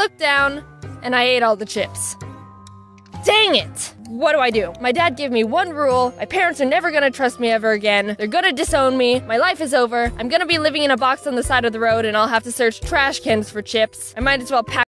looked down and I ate all the chips. Dang it! What do I do? My dad gave me one rule. My parents are never gonna trust me ever again. They're gonna disown me. My life is over. I'm gonna be living in a box on the side of the road and I'll have to search trash cans for chips. I might as well pack